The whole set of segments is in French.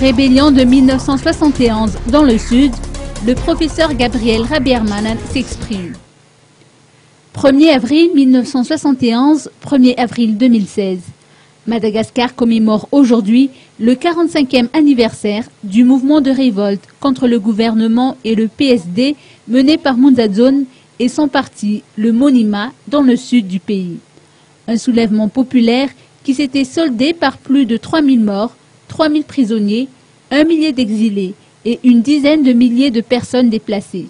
Rébellion de 1971 dans le sud, le professeur Gabriel Rabiermanan s'exprime. 1er avril 1971, 1er avril 2016. Madagascar commémore aujourd'hui le 45e anniversaire du mouvement de révolte contre le gouvernement et le PSD mené par Mundadzone et son parti, le Monima, dans le sud du pays. Un soulèvement populaire qui s'était soldé par plus de 3000 morts, 3000 prisonniers, un millier d'exilés et une dizaine de milliers de personnes déplacées.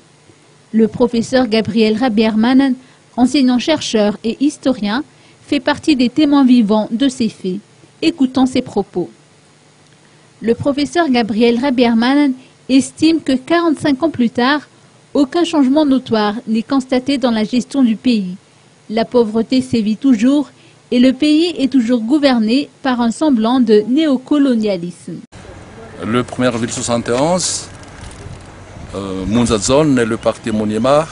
Le professeur Gabriel Rabierman, enseignant-chercheur et historien, fait partie des témoins vivants de ces faits. Écoutons ses propos. Le professeur Gabriel Rabierman estime que 45 ans plus tard, aucun changement notoire n'est constaté dans la gestion du pays. La pauvreté sévit toujours et le pays est toujours gouverné par un semblant de néocolonialisme. Le 1er avril 1971, euh, et le parti Monima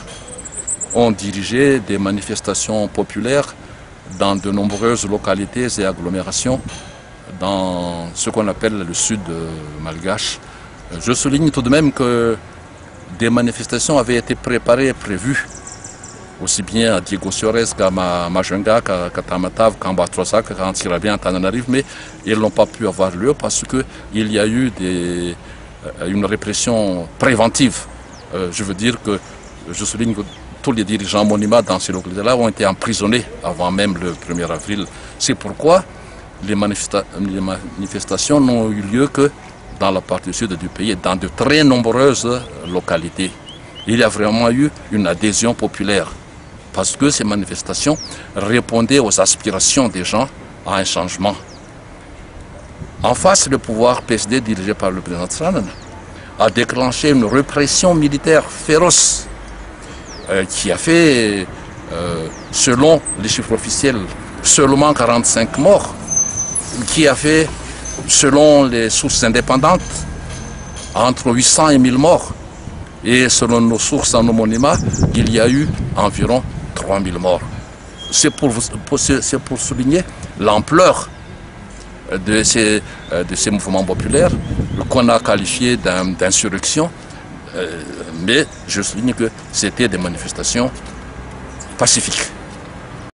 ont dirigé des manifestations populaires dans de nombreuses localités et agglomérations dans ce qu'on appelle le sud malgache. Je souligne tout de même que des manifestations avaient été préparées et prévues aussi bien à Diego Suarez qu'à Majunga, qu'à Tamatav, qu'à Mbatrosak, qu'à Antirabien, Tananarive, mais ils n'ont pas pu avoir lieu parce qu'il y a eu des, une répression préventive. Euh, je veux dire que je souligne que tous les dirigeants Monima dans ces localités-là ont été emprisonnés avant même le 1er avril. C'est pourquoi les, manifestations n'ont eu lieu que dans la partie sud du pays, dans de très nombreuses localités. Il y a vraiment eu une adhésion populaire parce que ces manifestations répondaient aux aspirations des gens à un changement. En face, le pouvoir PSD dirigé par le président Tsranen a déclenché une répression militaire féroce euh, qui a fait, euh, selon les chiffres officiels, seulement 45 morts, qui a fait, selon les sources indépendantes, entre 800 et 1000 morts. Et selon nos sources en homonymat, il y a eu environ 3000 morts. C'est pour, souligner l'ampleur de ces, de ces mouvements populaires qu'on a qualifié d'insurrection. Euh, mais je souligne que c'était des manifestations pacifiques.